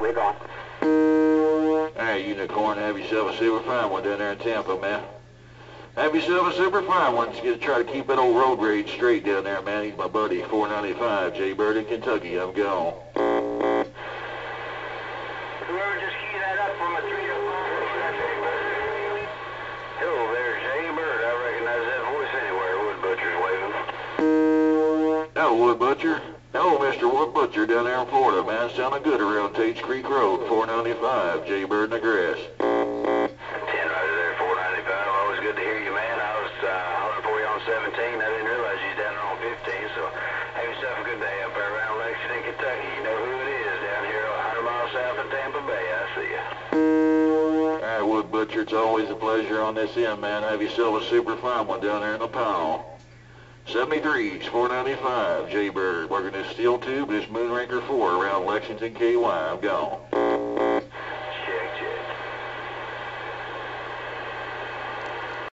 we're gone. Hey, Unicorn, have yourself a super fine one down there in Tampa, man. Have yourself a super fine one. Just gotta try to keep that old road rage straight down there, man. He's my buddy, 495, Jay Bird in Kentucky. I'm gone. Whoever just keyed that up from a 305. Hello there, Jay Bird. I recognize that voice anywhere. Wood Butcher's waving. Hello, Wood Butcher. Hello, Mr. Wood Butcher down there in Florida, man. Sounding good around Tates Creek Road, 495, Jay Bird in the grass. 10 right there, 495. Always good to hear you, man. I was uh, hollering for you on 17. I didn't realize you was down there on 15, so have yourself a good day up there around Lexington, Kentucky. You know who it is down here 100 miles south of Tampa Bay. I see you. All right, Wood Butcher, it's always a pleasure on this end, man. Have yourself a super fine one down there in the panel. 73s, 495, Jay Bird, working this steel tube, this Moonraker 4 around Lexington, KY. I'm gone.